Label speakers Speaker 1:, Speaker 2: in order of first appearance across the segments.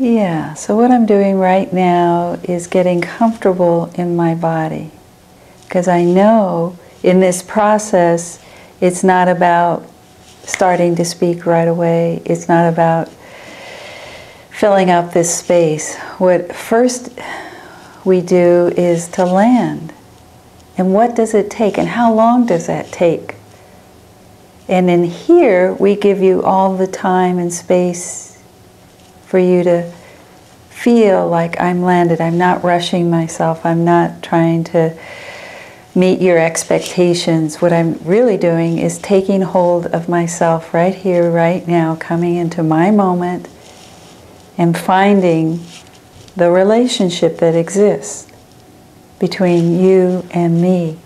Speaker 1: Yeah, so what I'm doing right now is getting comfortable in my body. Because I know in this process, it's not about starting to speak right away, it's not about filling up this space. What first we do is to land. And what does it take, and how long does that take? And in here, we give you all the time and space for you to feel like I'm landed. I'm not rushing myself. I'm not trying to meet your expectations. What I'm really doing is taking hold of myself right here, right now, coming into my moment and finding the relationship that exists between you and me.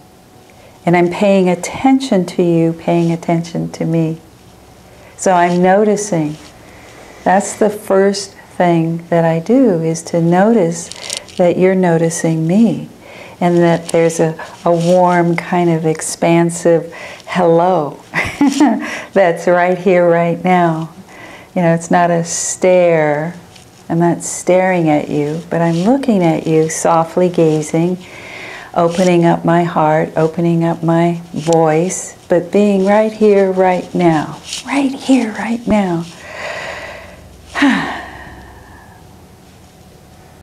Speaker 1: And I'm paying attention to you, paying attention to me. So I'm noticing that's the first thing that I do is to notice that you're noticing me and that there's a, a warm kind of expansive hello that's right here, right now. You know, it's not a stare. I'm not staring at you, but I'm looking at you, softly gazing, opening up my heart, opening up my voice, but being right here, right now. Right here, right now.